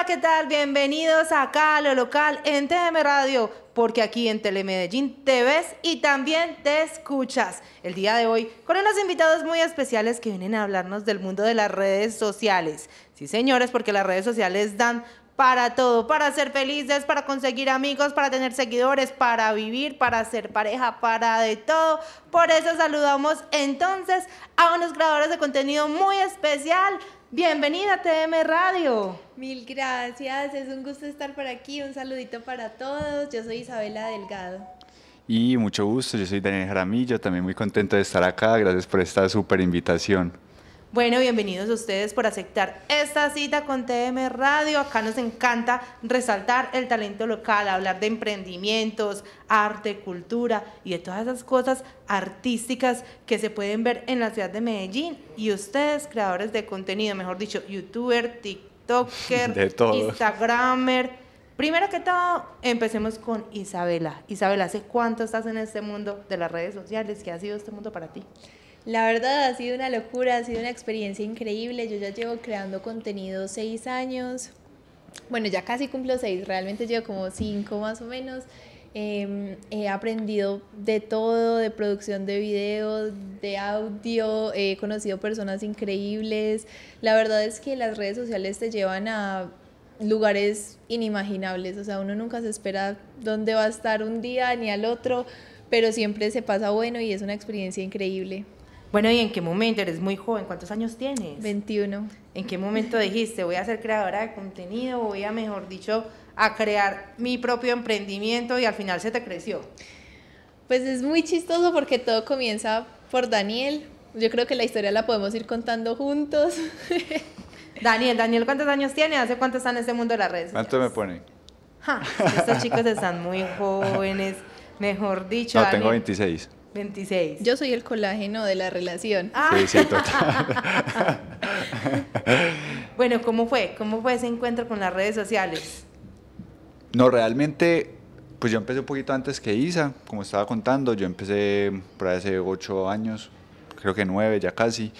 Hola, ¿qué tal? Bienvenidos acá a lo local en TM Radio, porque aquí en Telemedellín te ves y también te escuchas. El día de hoy con unos invitados muy especiales que vienen a hablarnos del mundo de las redes sociales. Sí, señores, porque las redes sociales dan para todo, para ser felices, para conseguir amigos, para tener seguidores, para vivir, para ser pareja, para de todo. Por eso saludamos entonces a unos creadores de contenido muy especial. Bienvenida a TM Radio. Mil gracias, es un gusto estar por aquí. Un saludito para todos. Yo soy Isabela Delgado. Y mucho gusto, yo soy Daniel Jaramillo, también muy contento de estar acá. Gracias por esta súper invitación. Bueno, bienvenidos a ustedes por aceptar esta cita con TM Radio. Acá nos encanta resaltar el talento local, hablar de emprendimientos, arte, cultura y de todas esas cosas artísticas que se pueden ver en la ciudad de Medellín. Y ustedes, creadores de contenido, mejor dicho, youtuber, tiktoker, instagramer. Primero que todo, empecemos con Isabela. Isabela, ¿hace cuánto estás en este mundo de las redes sociales? ¿Qué ha sido este mundo para ti? La verdad ha sido una locura, ha sido una experiencia increíble. Yo ya llevo creando contenido seis años. Bueno, ya casi cumplo seis, realmente llevo como cinco más o menos. Em, he aprendido de todo, de producción de videos, de audio, he conocido personas increíbles. La verdad es que las redes sociales te llevan a lugares inimaginables, o sea, uno nunca se espera dónde va a estar un día ni al otro, pero siempre se pasa bueno y es una experiencia increíble. Bueno, ¿y en qué momento? Eres muy joven, ¿cuántos años tienes? 21. ¿En qué momento dijiste, voy a ser creadora de contenido, voy a, mejor dicho, a crear mi propio emprendimiento y al final se te creció? Pues es muy chistoso porque todo comienza por Daniel. Yo creo que la historia la podemos ir contando juntos. Daniel, Daniel, ¿cuántos años tiene? ¿Hace cuánto está en este mundo de las redes? ¿Cuánto me pone? estos chicos están muy jóvenes, mejor dicho. No, tengo 26. 26. Yo soy el colágeno de la relación. Ah. Sí, sí, total. bueno, ¿cómo fue? ¿Cómo fue ese encuentro con las redes sociales? No, realmente, pues yo empecé un poquito antes que Isa, como estaba contando, yo empecé por hace ocho años, creo que nueve ya casi,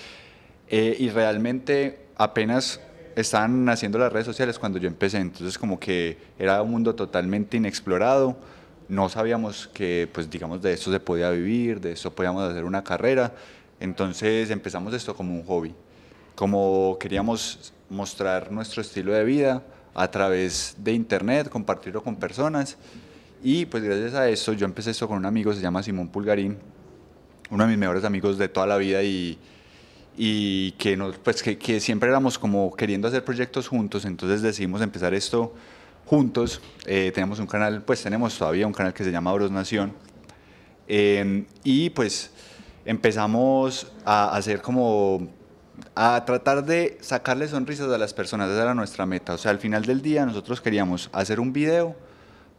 eh, y realmente apenas estaban naciendo las redes sociales cuando yo empecé, entonces como que era un mundo totalmente inexplorado, no sabíamos que, pues digamos, de esto se podía vivir, de esto podíamos hacer una carrera, entonces empezamos esto como un hobby, como queríamos mostrar nuestro estilo de vida a través de internet, compartirlo con personas, y pues gracias a eso yo empecé esto con un amigo, se llama Simón Pulgarín, uno de mis mejores amigos de toda la vida y, y que, nos, pues que, que siempre éramos como queriendo hacer proyectos juntos, entonces decidimos empezar esto juntos. Eh, tenemos un canal, pues tenemos todavía un canal que se llama Bros Nación. Em, y pues empezamos a hacer como a tratar de sacarle sonrisas a las personas, esa era nuestra meta. O sea, al final del día nosotros queríamos hacer un video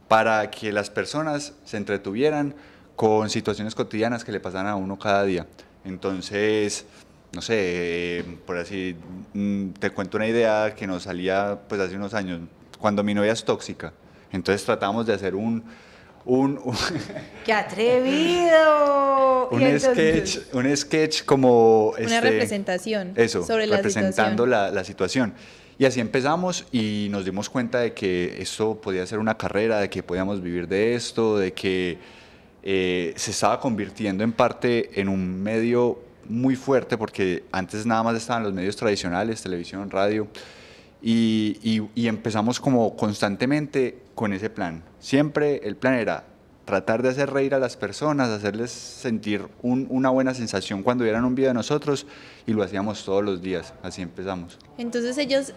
para que las personas se entretuvieran con situaciones cotidianas que le pasan a uno cada día. Entonces, no sé, por así, mm, te cuento una idea que nos salía pues hace unos años cuando mi novia es tóxica. Entonces tratamos de hacer un... un, ¡Qué atrevido! un, sketch, un sketch como... Una este, representación. Eso, sobre representando la situación. La, situación. Y así empezamos y nos dimos cuenta de que esto podía ser una carrera, de que podíamos vivir de esto, de que eh, se estaba convirtiendo en parte en un medio muy fuerte, porque antes nada más estaban los medios tradicionales, televisión, radio, y, empezamos como constantemente con ese plan. Siempre el plan era tratar de hacer reír a las personas, hacerles sentir una buena sensación cuando vieran un video de nosotros y lo hacíamos todos los días, así empezamos. Entonces ellos,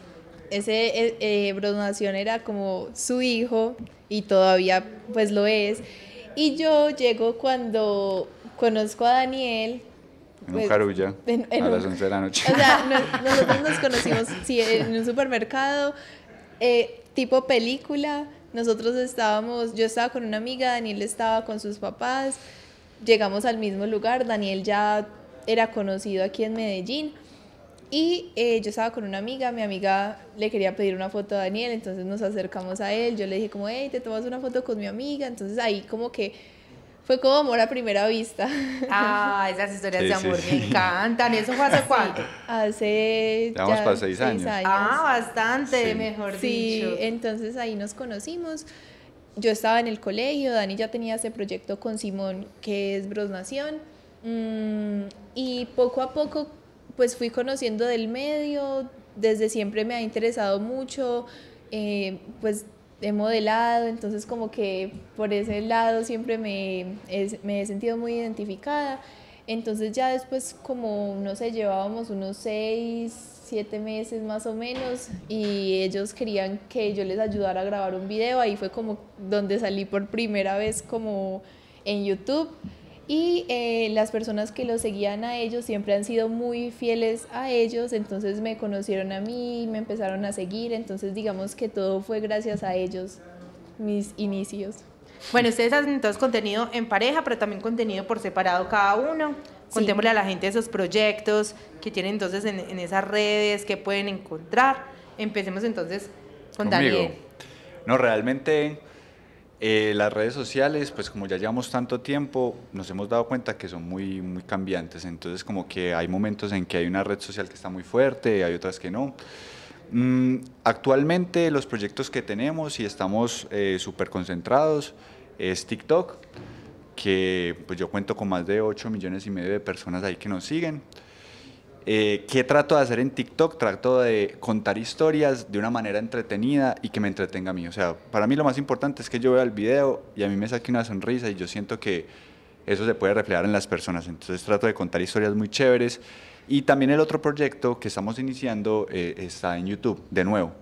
ese eh, eh era como su hijo y todavía pues lo es. Y yo llego cuando conozco a Daniel, en un pues, carulla a las 11 de la noche. O sea, nosotros nos conocimos sí, en un supermercado, eh, tipo película. Nosotros estábamos, yo estaba con una amiga, Daniel estaba con sus papás. Llegamos al mismo lugar. Daniel ya era conocido aquí en Medellín. Y eh, yo estaba con una amiga, mi amiga le quería pedir una foto a Daniel, entonces nos acercamos a él, yo le dije como, hey, te tomas una foto con mi amiga, entonces ahí como que Fue como amor a primera vista. Ah, esas historias Sí, de sí, amor sí. me encantan. ¿Eso fue hace cuánto? Hace Ya vamos para seis años. Ah, bastante, Sí. mejor Sí, dicho. entonces ahí nos conocimos. Yo estaba en el colegio, Dani ya tenía ese proyecto con Simón, que es Bros Nación. Mm, y poco a poco, pues fui conociendo del medio, desde siempre me ha interesado mucho, eh, pues he modelado, entonces como que por ese lado siempre me, he- me he sentido muy identificada. Entonces ya después como, no sé, llevábamos unos seis, siete meses más o menos y ellos querían que yo les ayudara a grabar un video, ahí fue como donde salí por primera vez como en YouTube y eh, las personas que los seguían a ellos siempre han sido muy fieles a ellos, entonces me conocieron a mí, me empezaron a seguir, entonces digamos que todo fue gracias a ellos, mis inicios. Bueno, ustedes hacen entonces contenido en pareja, pero también contenido por separado cada uno. Contémosle a la gente esos proyectos que tienen entonces en, en esas redes, que pueden encontrar. Empecemos entonces con Conmigo. Daniel. No, realmente eh, las redes sociales, pues como ya llevamos tanto tiempo, nos hemos dado cuenta que son muy, muy cambiantes. Entonces como que hay momentos en que hay una red social que está muy fuerte, hay otras que no. Mm, actualmente los proyectos que tenemos y estamos eh, súper concentrados es TikTok, que pues yo cuento con más de 8 millones y medio de personas ahí que nos siguen. Eh, ¿Qué trato de hacer en TikTok? Trato de contar historias de una manera entretenida y que me entretenga a mí. O sea, para mí lo más importante es que yo vea el video y a mí me saque una sonrisa y yo siento que eso se puede reflejar en las personas. Entonces trato de contar historias muy chéveres. Y también el otro proyecto que estamos iniciando eh, está en YouTube, de nuevo.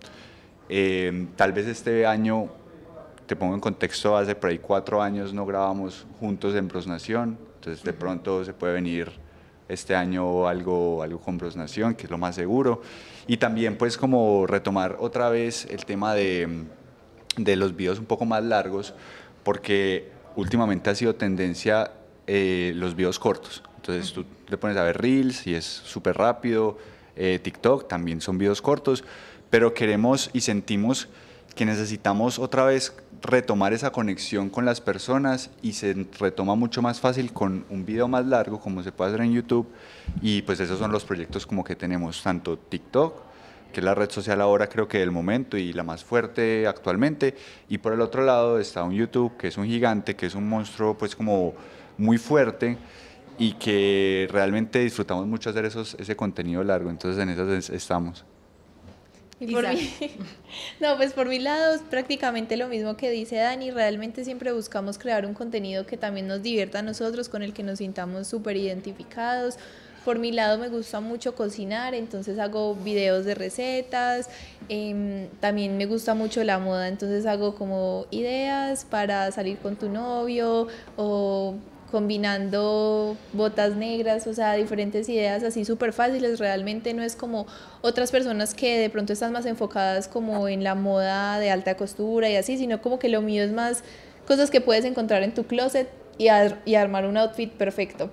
Eh, tal vez este año, te pongo en contexto, hace por ahí cuatro años no grabamos juntos en Bros Nación. Entonces de pronto se puede venir este año algo, algo con Bros Nación, que es lo más seguro. Y también pues como retomar otra vez el tema de, de los videos un poco más largos, porque últimamente ha sido tendencia eh, los videos cortos. Entonces tú te pones a ver Reels y es súper rápido, eh, TikTok también son videos cortos, pero queremos y sentimos que necesitamos otra vez retomar esa conexión con las personas y se retoma mucho más fácil con un video más largo como se puede hacer en YouTube y pues esos son los proyectos como que tenemos tanto TikTok que es la red social ahora creo que del momento y la más fuerte actualmente y por el otro lado está un YouTube que es un gigante que es un monstruo pues como muy fuerte y que realmente disfrutamos mucho hacer esos, ese contenido largo. Entonces en esas es- estamos Y por mi, no, pues por mi lado es prácticamente lo mismo que dice Dani, realmente siempre buscamos crear un contenido que también nos divierta a nosotros, con el que nos sintamos súper identificados. Por mi lado me gusta mucho cocinar, entonces hago videos de recetas, em, también me gusta mucho la moda, entonces hago como ideas para salir con tu novio o combinando botas negras, o sea, diferentes ideas así súper fáciles, realmente no es como otras personas que de pronto están más enfocadas como en la moda de alta costura y así, sino como que lo mío es más cosas que puedes encontrar en tu closet y, ar- y armar un outfit perfecto.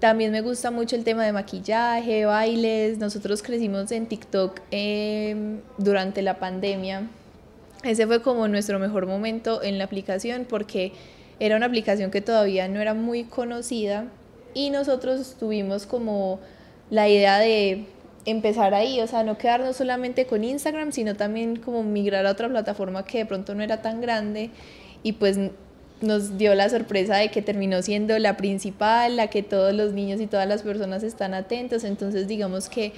También me gusta mucho el tema de maquillaje, bailes. Nosotros crecimos en TikTok em, durante la pandemia. Ese fue como nuestro mejor momento en la aplicación porque era una aplicación que todavía no era muy conocida y nosotros tuvimos como la idea de empezar ahí, o sea, no quedarnos solamente con Instagram, sino también como migrar a otra plataforma que de pronto no era tan grande y pues nos dio la sorpresa de que terminó siendo la principal, la que todos los niños y todas las personas están atentos, entonces digamos que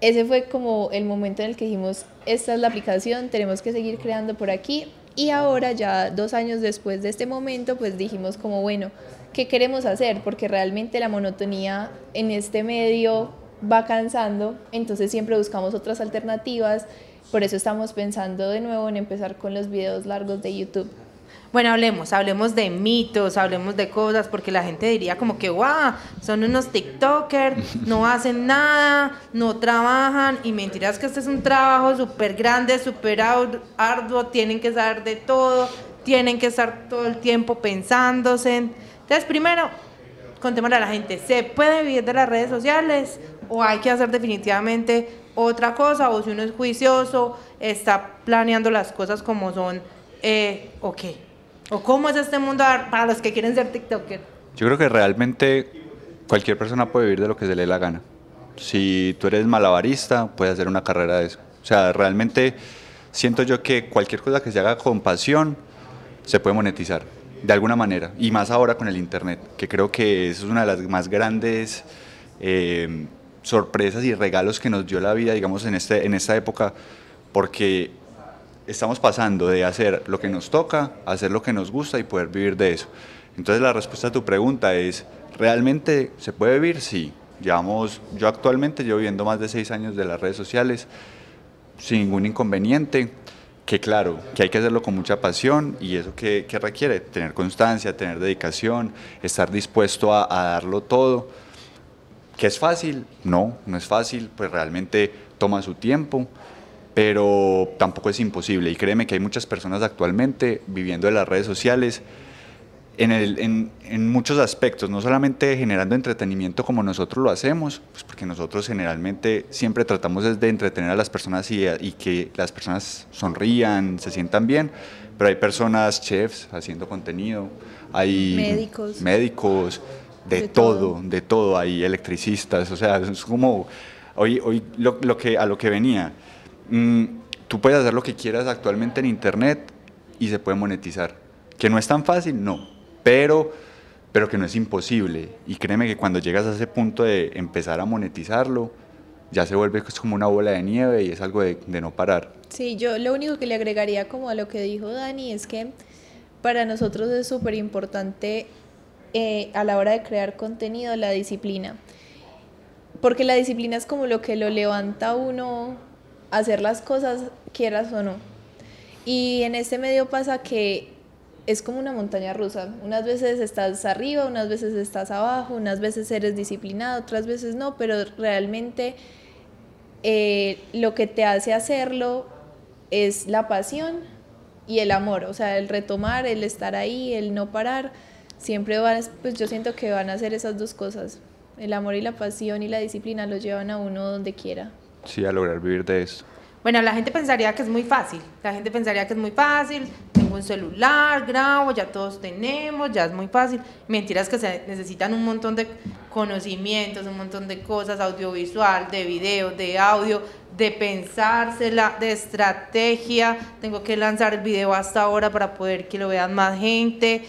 ese fue como el momento en el que dijimos, esta es la aplicación, tenemos que seguir creando por aquí. Y ahora, ya dos años después de este momento, pues dijimos como, bueno, ¿qué queremos hacer? Porque realmente la monotonía en este medio va cansando, entonces siempre buscamos otras alternativas. Por eso estamos pensando de nuevo en empezar con los videos largos de YouTube. Bueno, hablemos, hablemos de mitos, hablemos de cosas, porque la gente diría como que, guau, son unos TikTokers, no hacen nada, no trabajan, y mentiras que este es un trabajo súper grande, súper ar- arduo, tienen que saber de todo, tienen que estar todo el tiempo pensándose. Entonces, primero, contémosle a la gente, ¿se puede vivir de las redes sociales o hay que hacer definitivamente otra cosa? O si uno es juicioso, está planeando las cosas como son, eh, ¿o qué? ¿O cómo es este mundo para los que quieren ser TikToker? Yo creo que realmente cualquier persona puede vivir de lo que se le dé la gana. Si tú eres malabarista, puedes hacer una carrera de eso. O sea, realmente siento yo que cualquier cosa que se haga con pasión se puede monetizar de alguna manera. Y más ahora con el Internet, que creo que eso es una de las más grandes eh, sorpresas y regalos que nos dio la vida, digamos, en, este, en esta época, porque estamos pasando de hacer lo que nos toca a hacer lo que nos gusta y poder vivir de eso. Entonces la respuesta a tu pregunta es, ¿realmente se puede vivir? Sí. Llevamos, yo actualmente llevo viviendo más de seis años de las redes sociales sin ningún inconveniente, que claro, que hay que hacerlo con mucha pasión y eso que, requiere, tener constancia, tener dedicación, estar dispuesto a, a darlo todo. ¿Que es fácil? No, no es fácil, pues realmente toma su tiempo, pero tampoco es imposible. Y créeme que hay muchas personas actualmente viviendo en las redes sociales en, el, en, en, muchos aspectos, no solamente generando entretenimiento como nosotros lo hacemos, pues porque nosotros generalmente siempre tratamos de entretener a las personas y, y, que las personas sonrían, se sientan bien, pero hay personas, chefs, haciendo contenido, hay médicos, médicos de, de todo, todo, de todo, hay electricistas, o sea, es como hoy, hoy lo, lo que, a lo que venía. Mm, tú puedes hacer lo que quieras actualmente en Internet y se puede monetizar. Que no es tan fácil, no, pero, pero que no es imposible. Y créeme que cuando llegas a ese punto de empezar a monetizarlo, ya se vuelve como una bola de nieve y es algo de, de no parar. Sí, yo lo único que le agregaría como a lo que dijo Dani es que para nosotros es súper importante eh, a la hora de crear contenido la disciplina. Porque la disciplina es como lo que lo levanta uno hacer las cosas, quieras o no. Y en este medio pasa que es como una montaña rusa. Unas veces estás arriba, unas veces estás abajo, unas veces eres disciplinado, otras veces no, pero realmente eh, lo que te hace hacerlo es la pasión y el amor, o sea, el retomar, el estar ahí, el no parar, siempre van, pues yo siento que van a hacer esas dos cosas. El amor y la pasión y la disciplina los llevan a uno donde quiera. Sí, a lograr vivir de esto. Bueno, la gente pensaría que es muy fácil. La gente pensaría que es muy fácil. Tengo un celular, grabo, ya todos tenemos, ya es muy fácil. Mentiras que se necesitan un montón de conocimientos, un montón de cosas, audiovisual, de video, de audio, de pensársela, de estrategia. Tengo que lanzar el video hasta ahora para poder que lo vean más gente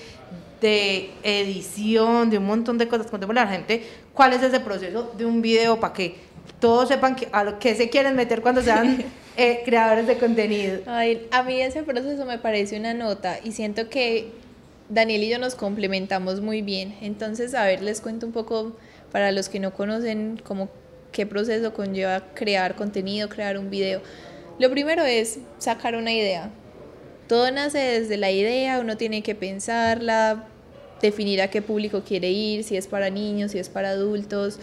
de edición, de un montón de cosas. Contémosle a la gente cuál es ese proceso de un video para que todos sepan que, a lo que se quieren meter cuando sean eh, creadores de contenido. Ay, a mí ese proceso me parece una nota y siento que Daniel y yo nos complementamos muy bien. Entonces, a ver, les cuento un poco para los que no conocen como qué proceso conlleva crear contenido, crear un video. Lo primero es sacar una idea. Todo nace desde la idea, uno tiene que pensarla, definir a qué público quiere ir, si es para niños, si es para adultos.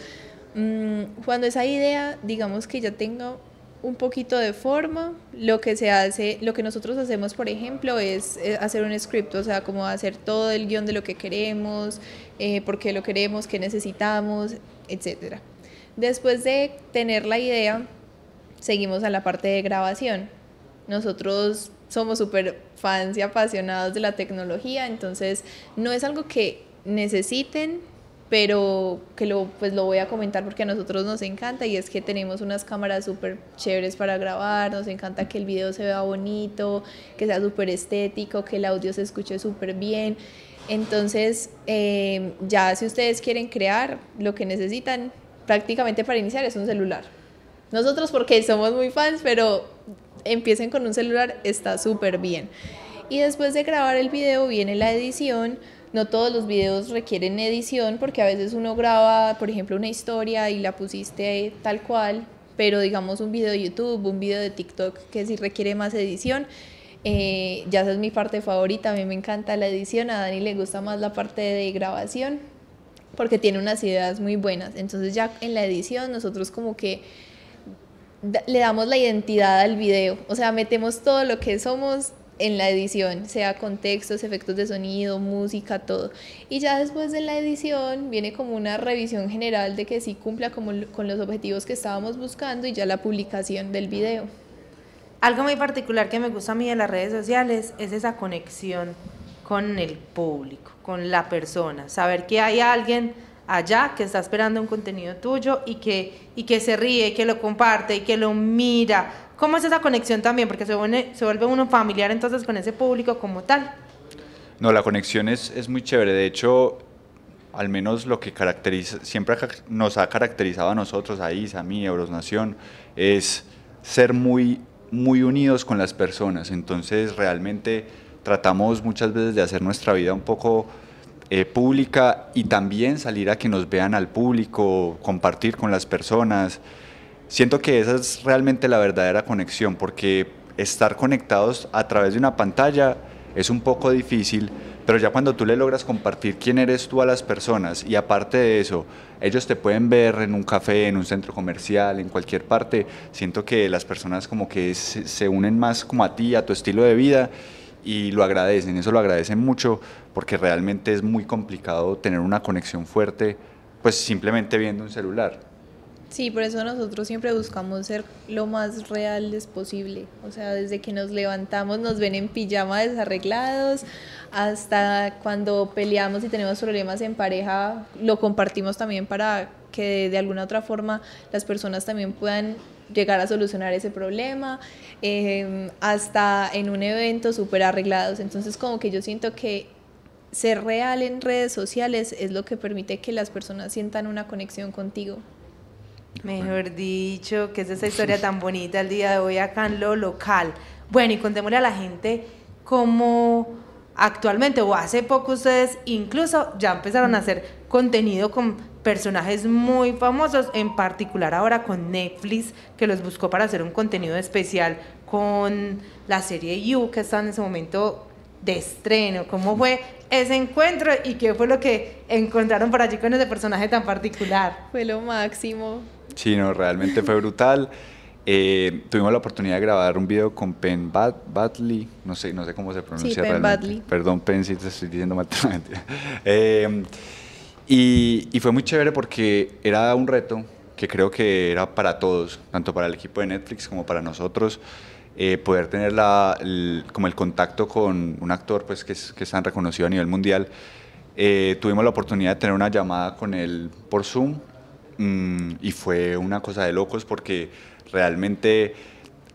Cuando esa idea, digamos que ya tenga un poquito de forma, lo que se hace, lo que nosotros hacemos, por ejemplo, es hacer un script, o sea, como hacer todo el guion de lo que queremos, eh, por qué lo queremos, qué necesitamos, etc. Después de tener la idea, seguimos a la parte de grabación. Nosotros somos súper fans y apasionados de la tecnología, entonces no es algo que necesiten, pero que lo, pues lo voy a comentar porque a nosotros nos encanta y es que tenemos unas cámaras súper chéveres para grabar, nos encanta que el video se vea bonito, que sea súper estético, que el audio se escuche súper bien. Entonces, eh, ya si ustedes quieren crear, lo que necesitan prácticamente para iniciar es un celular. Nosotros porque somos muy fans, pero empiecen con un celular, está súper bien. Y después de grabar el video viene la edición. No todos los videos requieren edición porque a veces uno graba, por ejemplo, una historia y la pusiste tal cual, pero digamos un video de YouTube, un video de TikTok que sí requiere más edición. Eh, ya esa es mi parte favorita, a mí me encanta la edición, a Dani le gusta más la parte de grabación porque tiene unas ideas muy buenas. Entonces ya en la edición nosotros como que le damos la identidad al video, o sea, metemos todo lo que somos en la edición, sea contextos, efectos de sonido, música, todo. Y ya después de la edición viene como una revisión general de que sí cumpla como con los objetivos que estábamos buscando y ya la publicación del video. Algo muy particular que me gusta a mí de las redes sociales es esa conexión con el público, con la persona, saber que hay alguien allá que está esperando un contenido tuyo y que, y que se ríe, que lo comparte y que lo mira. ¿Cómo es esa conexión también? Porque se vuelve, se vuelve uno familiar entonces con ese público como tal. No, la conexión es, es muy chévere. De hecho, al menos lo que caracteriza, siempre nos ha caracterizado a nosotros, a ISA, a mí, a Eurosnación, es ser muy, muy unidos con las personas. Entonces, realmente tratamos muchas veces de hacer nuestra vida un poco eh, pública y también salir a que nos vean al público, compartir con las personas. Siento que esa es realmente la verdadera conexión, porque estar conectados a través de una pantalla es un poco difícil, pero ya cuando tú le logras compartir quién eres tú a las personas y aparte de eso, ellos te pueden ver en un café, en un centro comercial, en cualquier parte, siento que las personas como que se, unen más como a ti, a tu estilo de vida y lo agradecen, eso lo agradecen mucho porque realmente es muy complicado tener una conexión fuerte pues simplemente viendo un celular. Sí, por eso nosotros siempre buscamos ser lo más reales posible. O sea, desde que nos levantamos nos ven en pijama desarreglados, hasta cuando peleamos y tenemos problemas en pareja, lo compartimos también para que de alguna otra forma las personas también puedan llegar a solucionar ese problema, em, hasta en un evento súper arreglados. Entonces como que yo siento que ser real en redes sociales es lo que permite que las personas sientan una conexión contigo. Mejor dicho, que es esa historia tan bonita el día de hoy acá en lo local. Bueno, y contémosle a la gente cómo actualmente o hace poco ustedes incluso ya empezaron a hacer contenido con personajes muy famosos, en particular ahora con Netflix, que los buscó para hacer un contenido especial con la serie You, que está en ese momento de estreno. ¿Cómo fue ese encuentro y qué fue lo que encontraron por allí con ese personaje tan particular? Fue lo máximo. Sí, no, realmente fue brutal. Eh, tuvimos la oportunidad de grabar un video con Penn Badley, no sé, no sé cómo se pronuncia sí, Penn Badley. Perdón, Penn, si te estoy diciendo mal. eh, y, y, fue muy chévere porque era un reto que creo que era para todos, tanto para el equipo de Netflix como para nosotros, eh, poder tener la, el, como el contacto con un actor pues, que, es, que es tan reconocido a nivel mundial. Eh, tuvimos la oportunidad de tener una llamada con él por Zoom mmm, y fue una cosa de locos porque realmente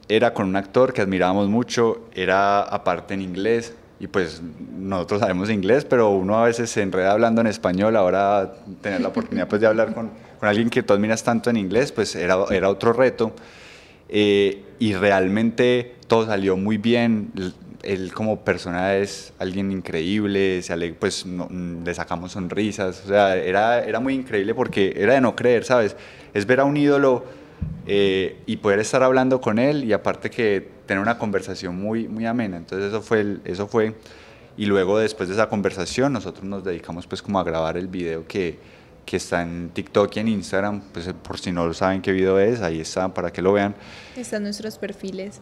era con un actor que admirábamos mucho, era aparte en inglés, y pues nosotros sabemos inglés, pero uno a veces se enreda hablando en español, ahora tener la oportunidad pues de hablar con, con alguien que tú admiras tanto en inglés, pues era, era otro reto. Eh, y realmente todo salió muy bien, él como persona es alguien increíble, se ale, pues le sacamos sonrisas, o sea, era, era muy increíble porque era de no creer, ¿sabes? Es ver a un ídolo eh, y poder estar hablando con él y aparte que tener una conversación muy, muy amena. Entonces eso fue, eso fue, y luego después de esa conversación nosotros nos dedicamos pues como a grabar el video que, que está en TikTok y en Instagram, pues por si no saben qué video es, ahí está para que lo vean. Están nuestros perfiles.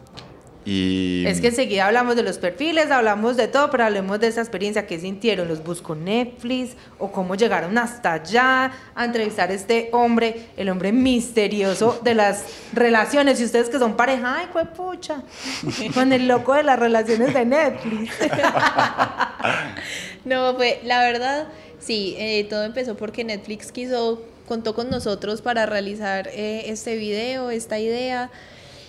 Y... Es que enseguida hablamos de los perfiles, hablamos de todo, pero hablemos de esa experiencia que sintieron. ¿Los buscó Netflix? ¿O cómo llegaron hasta allá a entrevistar a este hombre, el hombre misterioso de las relaciones? Y ustedes que son pareja, ¡ay, pucha! Con el loco de las relaciones de Netflix. no, fue, la verdad, sí, eh, todo empezó porque Netflix quiso, contó con nosotros para realizar eh, este video, esta idea.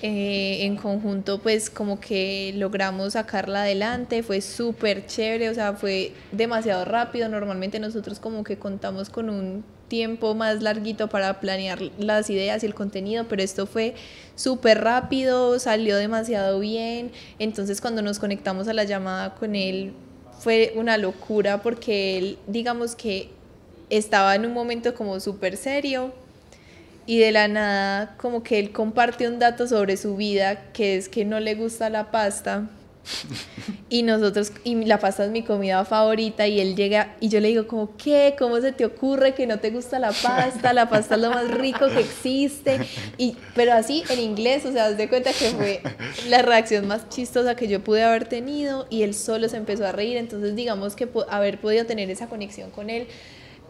Eh, en conjunto pues como que logramos sacarla adelante, fue súper chévere, o sea, fue demasiado rápido, normalmente nosotros como que contamos con un tiempo más larguito para planear las ideas y el contenido, pero esto fue súper rápido, salió demasiado bien, entonces cuando nos conectamos a la llamada con él fue una locura porque él digamos que estaba en un momento como súper serio, y de la nada como que él comparte un dato sobre su vida que es que no le gusta la pasta. Y nosotros y la pasta es mi comida favorita y él llega y yo le digo como qué cómo se te ocurre que no te gusta la pasta la pasta es lo más rico que existe y pero así en inglés o sea de cuenta que fue la reacción más chistosa que yo pude haber tenido y él solo se empezó a reír. Entonces digamos que haber podido tener esa conexión con él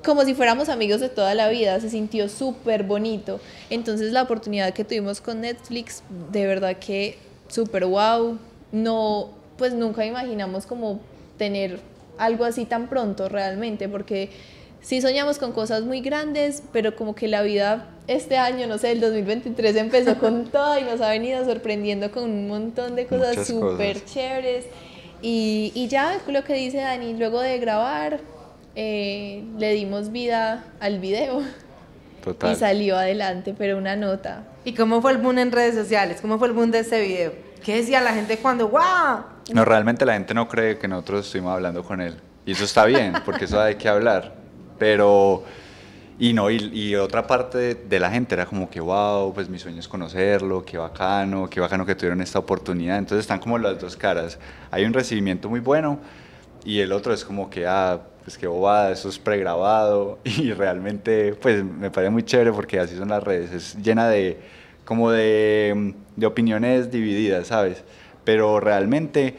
como si fuéramos amigos de toda la vida, se sintió súper bonito. Entonces la oportunidad que tuvimos con Netflix, de verdad que súper wow. No, pues nunca imaginamos como tener algo así tan pronto realmente, porque sí soñamos con cosas muy grandes, pero como que la vida este año, no sé, el 2023 empezó con todo y nos ha venido sorprendiendo con un montón de cosas súper chéveres. Y, y, ya lo que dice Dani, luego de grabar, eh, le dimos vida al video. Total. Y salió adelante, pero una nota. ¿Y cómo fue el boom en redes sociales? ¿Cómo fue el boom de ese video? ¿Qué decía la gente cuando, wow? No, realmente la gente no cree que nosotros estuvimos hablando con él. Y eso está bien, porque eso hay que hablar. Pero, y no, y, otra parte de, la gente era como que, wow, pues mi sueño es conocerlo, qué bacano, qué bacano que tuvieron esta oportunidad. Entonces están como las dos caras. Hay un recibimiento muy bueno y el otro es como que, ah, pues qué bobada, eso es pregrabado. Y realmente, pues me parece muy chévere porque así son las redes, es llena de, como de, de opiniones divididas, ¿sabes? Pero realmente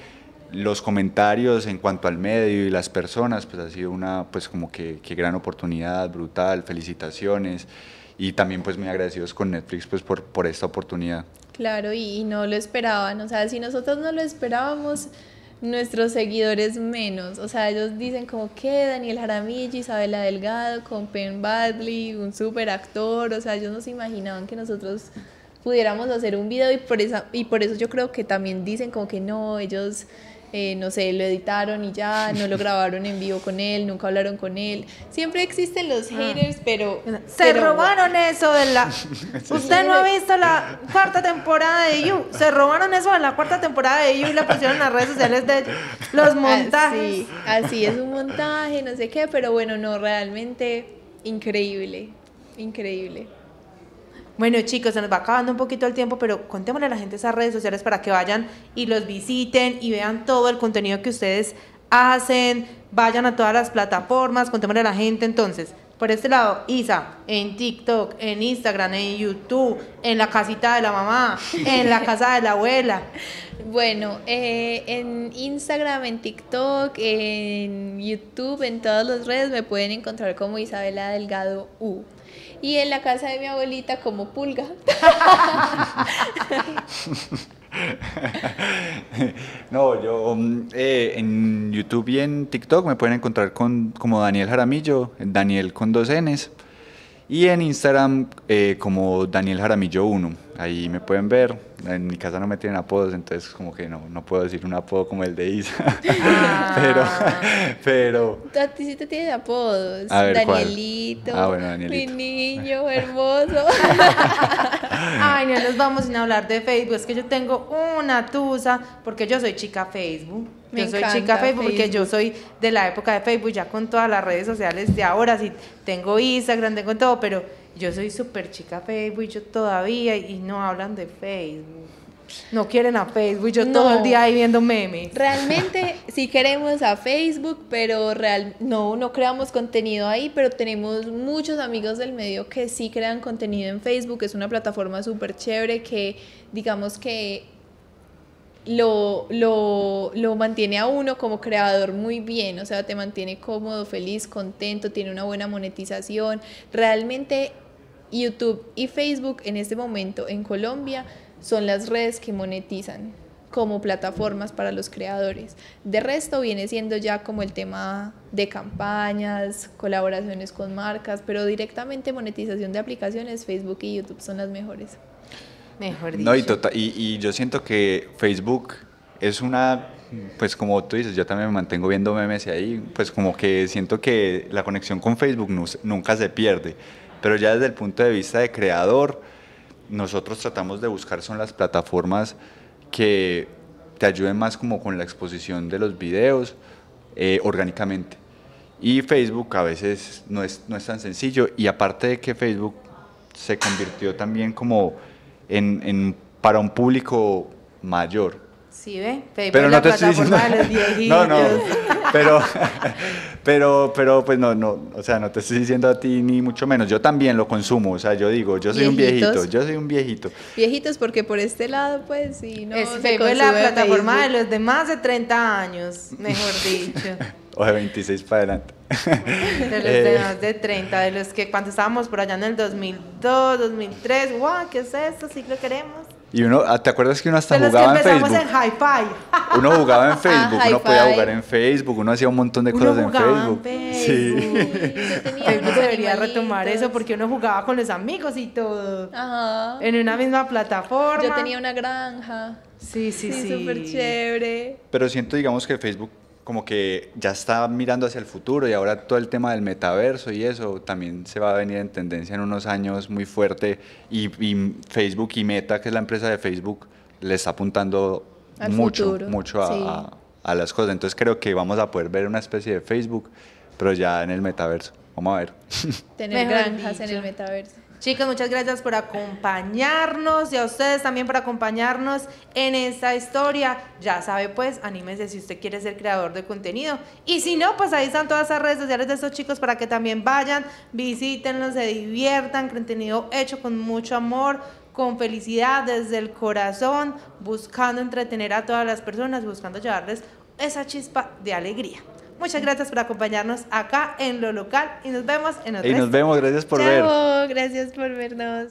los comentarios en cuanto al medio y las personas, pues ha sido una, pues como que, gran oportunidad, brutal, felicitaciones y también pues muy agradecidos con Netflix pues por, por esta oportunidad. Claro, y, no lo esperaban, o sea, si nosotros no lo esperábamos, nuestros seguidores menos, o sea, ellos dicen como que Daniel Jaramillo, Isabela Delgado, con Penn Badley, un super actor, o sea, ellos no se imaginaban que nosotros pudiéramos hacer un video y por, esa, y por eso yo creo que también dicen como que no, ellos eh, no sé, lo editaron y ya, no lo grabaron en vivo con él, nunca hablaron con él. Siempre existen los ah. haters, pero... Se robaron eso de la... Usted no ha visto la cuarta temporada de You. Se robaron eso de la cuarta temporada de You y la pusieron en las redes sociales de los montajes. Así, así es un montaje, no sé qué, pero bueno, no, realmente increíble, increíble. Bueno, chicos, se nos va acabando un poquito el tiempo, pero contémosle a la gente esas redes sociales para que vayan y los visiten y vean todo el contenido que ustedes hacen, vayan a todas las plataformas, contémosle a la gente entonces. Por este lado, Isa, en TikTok, en Instagram, en YouTube, en la casita de la mamá, en la casa de la abuela. Bueno, eh, en Instagram, en TikTok, en YouTube, en todas las redes me pueden encontrar como Isabela Delgado U y en la casa de mi abuelita como pulga. no, yo mm, eh, en YouTube y en TikTok me pueden encontrar con, como Daniel Jaramillo, Daniel con dos Ns, y en Instagram eh, como Daniel Jaramillo 1. Ahí me pueden ver en mi casa no me tienen apodos, entonces como que no, no puedo decir un apodo como el de Isa. Ah. pero, pero... A ti sí te tienen apodos. Danielito. Ah, bueno, Danielito. Mi niño hermoso. Ay, no nos vamos sin hablar de Facebook. Es que yo tengo una tusa porque yo soy chica Facebook. Yo soy chica Facebook, porque yo soy de la época de Facebook, ya con todas las redes sociales de ahora, sí tengo Instagram, tengo todo, pero yo soy súper chica Facebook, yo todavía, y no hablan de Facebook. No quieren a Facebook, yo todo el día ahí viendo memes. Realmente sí queremos a Facebook, pero real, no, no creamos contenido ahí, pero tenemos muchos amigos del medio que sí crean contenido en Facebook, es una plataforma súper chévere que digamos que lo, lo, lo, mantiene a uno como creador muy bien, o sea, te mantiene cómodo, feliz, contento, tiene una buena monetización. Realmente YouTube y Facebook en este momento en Colombia son las redes que monetizan como plataformas para los creadores. De resto viene siendo ya como el tema de campañas, colaboraciones con marcas, pero directamente monetización de aplicaciones, Facebook y YouTube son las mejores. Mejor dicho. No, y, tota-, y, yo siento que Facebook es una, pues como tú dices, yo también me mantengo viendo memes ahí, pues como que siento que la conexión con Facebook nunca se pierde, pero ya desde el punto de vista de creador, nosotros tratamos de buscar son las plataformas que te ayuden más como con la exposición de los videos eh, orgánicamente. Y Facebook a veces no es, no es tan sencillo y aparte de que Facebook se convirtió también como en, en para un público mayor. Sí, ve, Facebook pero no te estoy diciendo... de los viejitos. No, no, pero, pero, pero, pues no, no, o sea, no te estoy diciendo a ti ni mucho menos. Yo también lo consumo, o sea, yo digo, yo soy un viejito, yo soy un viejito. Viejitos porque por este lado, pues, sí, no. Es Facebook la plataforma de los de más de 30 años, mejor dicho. o de 26 para adelante. De los de eh, más de 30, de los que cuando estábamos por allá en el 2002, 2003, guau, ¿qué es esto? Sí lo queremos. Y uno, ah, ¿te acuerdas que uno hasta De los que jugaba en empezamos Facebook? en Hi-Fi. Uno jugaba en Facebook, uno podía jugar en Facebook, uno hacía un montón de Uno cosas en jugaba en Facebook. Facebook. Yo tenía Facebook debería retomar eso porque uno jugaba con los amigos y todo. Ajá. En una misma plataforma. Yo tenía una granja. Sí, sí, Sí, sí. súper chévere. Pero siento, digamos, que Facebook como que ya está mirando hacia el futuro y ahora todo el tema del metaverso y eso también se va a venir en tendencia en unos años muy fuerte y, y Facebook y Meta, que es la empresa de Facebook, le está apuntando Al mucho, futuro, mucho a, sí. a- a las cosas. Entonces creo que vamos a poder ver una especie de Facebook, pero ya en el metaverso. Vamos a ver. Tener granjas en el metaverso. Chicos, muchas gracias por acompañarnos y a ustedes también por acompañarnos en esta historia. Ya sabe, pues, anímese si usted quiere ser creador de contenido. Y si no, pues ahí están todas las redes sociales de estos chicos para que también vayan, visítenlos, se diviertan, contenido hecho con mucho amor, con felicidad, desde el corazón, buscando entretener a todas las personas, buscando llevarles esa chispa de alegría. Muchas gracias por acompañarnos acá en lo local y nos vemos en otra y nos vemos, gracias por ver. Chao, gracias por vernos.